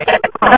Oh,